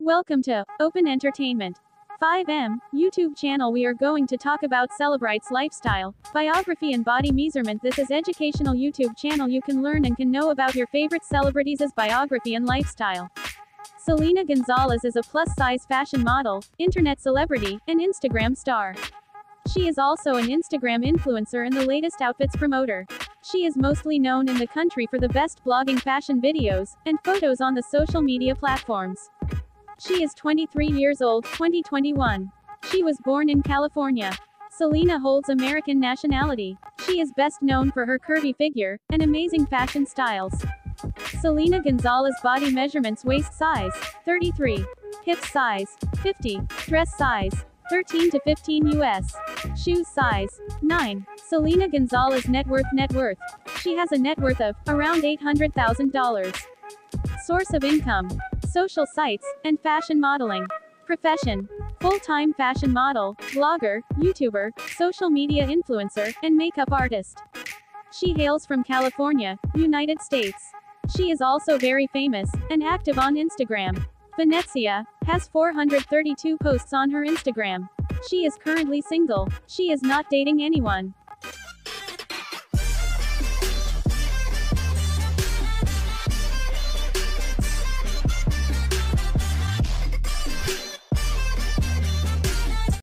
Welcome to Open Entertainment. 5M, YouTube channel we are going to talk about Celebrite's lifestyle, biography and body measurement this is educational YouTube channel you can learn and can know about your favorite celebrities' as biography and lifestyle. Selena Gonzalez is a plus-size fashion model, internet celebrity, and Instagram star. She is also an Instagram influencer and the latest outfits promoter. She is mostly known in the country for the best blogging fashion videos and photos on the social media platforms. She is 23 years old, 2021. She was born in California. Selena holds American nationality. She is best known for her curvy figure and amazing fashion styles. Selena Gonzalez body measurements waist size 33, hip size 50, dress size 13 to 15 US, shoes size 9. Selena Gonzalez net worth net worth. She has a net worth of around $800,000. Source of income social sites, and fashion modeling. Profession full time fashion model, blogger, YouTuber, social media influencer, and makeup artist. She hails from California, United States. She is also very famous and active on Instagram. Venezia has 432 posts on her Instagram. She is currently single. She is not dating anyone.